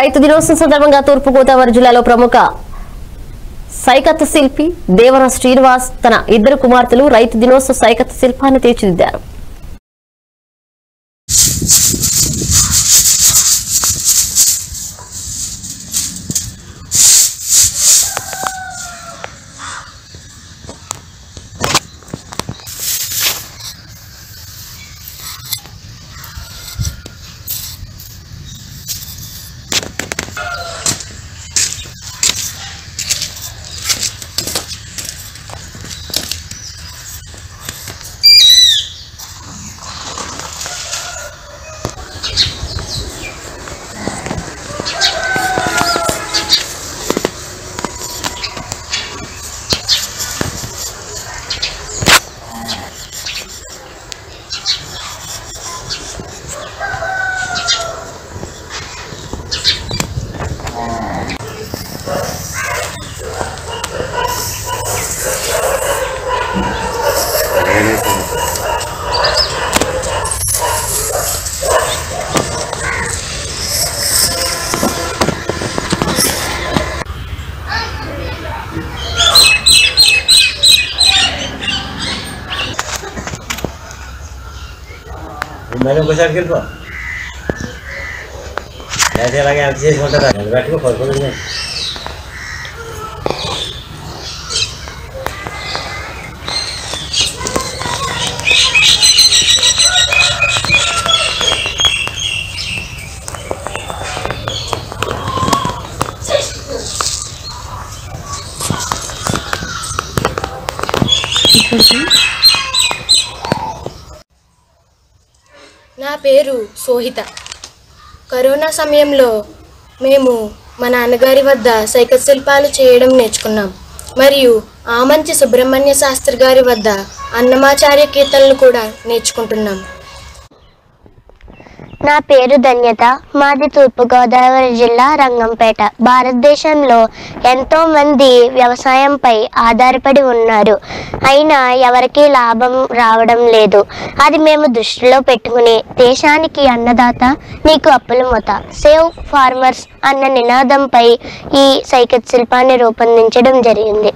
రైతు దినోత్సవం సందర్భంగా తూర్పుగోదావరి జిల్లాలో ప్రముఖ సైకత్ శిల్పి దేవర శ్రీనివాస్ తన ఇద్దరు కుమార్తెలు రైతు దినోత్సవ సైకత్ శిల్పాన్ని తీర్చిదిద్దారు. मैंने बचार खेल पा ऐसे लगे आप चीज़ होता था बैठ को फल फल పడుకోలేదు నా పేరు సోహిత. కరోనా సమయంలో మేము మా నాన్నగారి వద్ద సైకిల్ శిల్పాలు చేయడం నేర్చుకున్నాం. మరియు ఆమంచి సుబ్రహ్మణ్య శాస్త్రి గారి వద్ద అన్నమాచార్య కీర్తనలు కూడా నేర్చుకుంటున్నాం. నా పేరు ధన్యత. మాది తూర్పుగోదావరి జిల్లా రంగంపేట. భారతదేశంలో ఎంతో మంది వ్యవసాయంపై ఆధారపడి ఉన్నారు. అయినా ఎవరికీ లాభం రావడం లేదు. అది మేము దృష్టిలో పెట్టుకుని దేశానికి అన్నదాత నీకు అప్పుల మొత సేవ్ ఫార్మర్స్ అన్న నినాదంపై ఈ సైకిల్ శిల్పాన్ని రూపొందించడం జరిగింది.